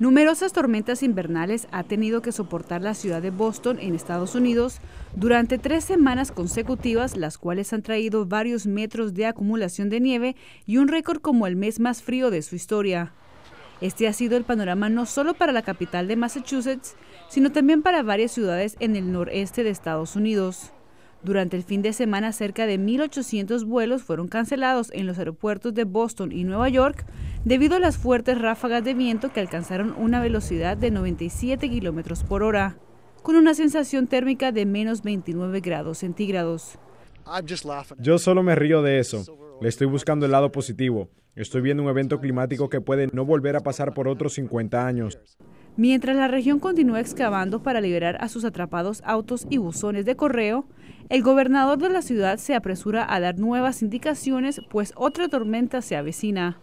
Numerosas tormentas invernales ha tenido que soportar la ciudad de Boston en Estados Unidos durante tres semanas consecutivas, las cuales han traído varios metros de acumulación de nieve y un récord como el mes más frío de su historia. Este ha sido el panorama no solo para la capital de Massachusetts, sino también para varias ciudades en el noreste de Estados Unidos. Durante el fin de semana, cerca de 1.800 vuelos fueron cancelados en los aeropuertos de Boston y Nueva York debido a las fuertes ráfagas de viento que alcanzaron una velocidad de 97 kilómetros por hora, con una sensación térmica de menos 29 grados centígrados. Yo solo me río de eso. Le estoy buscando el lado positivo. Estoy viendo un evento climático que puede no volver a pasar por otros 50 años. Mientras la región continúa excavando para liberar a sus atrapados autos y buzones de correo, el gobernador de la ciudad se apresura a dar nuevas indicaciones, pues otra tormenta se avecina.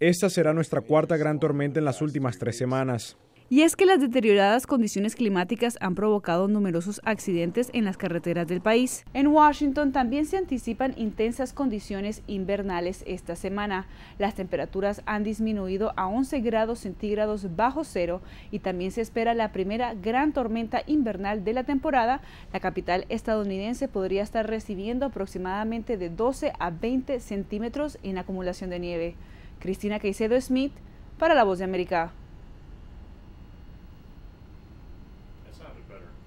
Esta será nuestra cuarta gran tormenta en las últimas tres semanas. Y es que las deterioradas condiciones climáticas han provocado numerosos accidentes en las carreteras del país. En Washington también se anticipan intensas condiciones invernales esta semana. Las temperaturas han disminuido a 11 grados centígrados bajo cero y también se espera la primera gran tormenta invernal de la temporada. La capital estadounidense podría estar recibiendo aproximadamente de 12 a 20 centímetros en acumulación de nieve. Cristina Caicedo Smith para La Voz de América. sounded better.